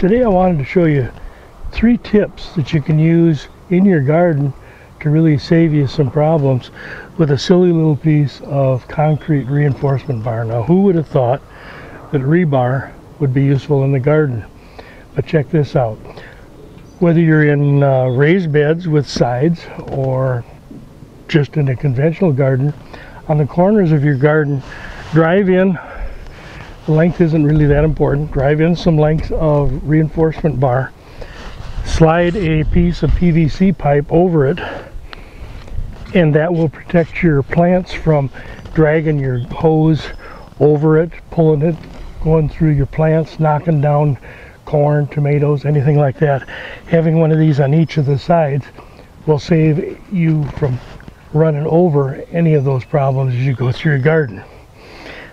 Today I wanted to show you three tips that you can use in your garden to really save you some problems with a silly little piece of concrete reinforcement bar. Now who would have thought that rebar would be useful in the garden? But check this out. Whether you're in uh, raised beds with sides or just in a conventional garden, on the corners of your garden, drive in length isn't really that important. Drive in some length of reinforcement bar. Slide a piece of PVC pipe over it and that will protect your plants from dragging your hose over it, pulling it, going through your plants, knocking down corn, tomatoes, anything like that. Having one of these on each of the sides will save you from running over any of those problems as you go through your garden.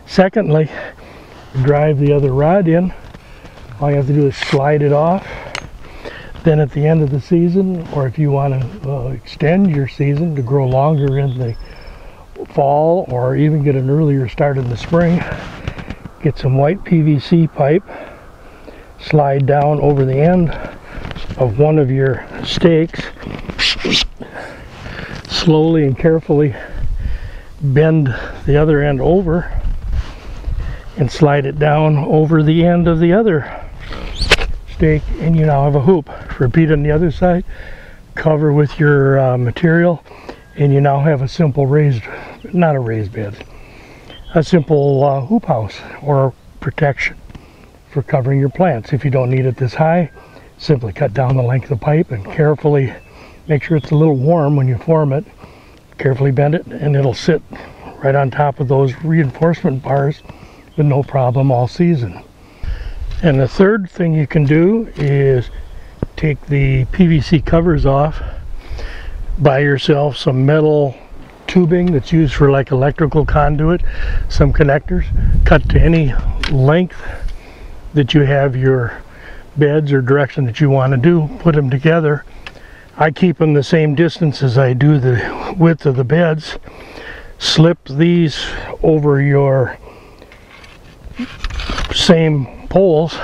Secondly, drive the other rod in. All you have to do is slide it off. Then at the end of the season, or if you want to uh, extend your season to grow longer in the fall or even get an earlier start in the spring, get some white PVC pipe, slide down over the end of one of your stakes, slowly and carefully bend the other end over and slide it down over the end of the other stake and you now have a hoop. Repeat on the other side, cover with your uh, material and you now have a simple raised, not a raised bed, a simple uh, hoop house or protection for covering your plants. If you don't need it this high, simply cut down the length of the pipe and carefully make sure it's a little warm when you form it. Carefully bend it and it'll sit right on top of those reinforcement bars no problem all season. And the third thing you can do is take the PVC covers off, buy yourself some metal tubing that's used for like electrical conduit, some connectors, cut to any length that you have your beds or direction that you want to do, put them together. I keep them the same distance as I do the width of the beds. Slip these over your same poles.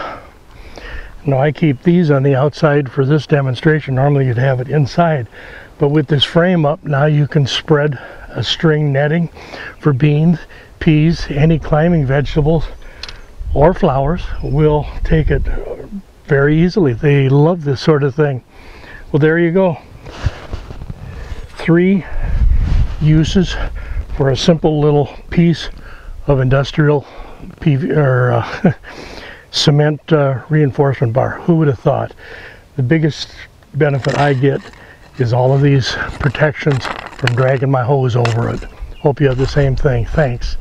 Now I keep these on the outside for this demonstration. Normally you'd have it inside. But with this frame up, now you can spread a string netting for beans, peas, any climbing vegetables or flowers will take it very easily. They love this sort of thing. Well, there you go. Three uses for a simple little piece of industrial PV or uh, cement uh, reinforcement bar. Who would have thought? The biggest benefit I get is all of these protections from dragging my hose over it. Hope you have the same thing. Thanks.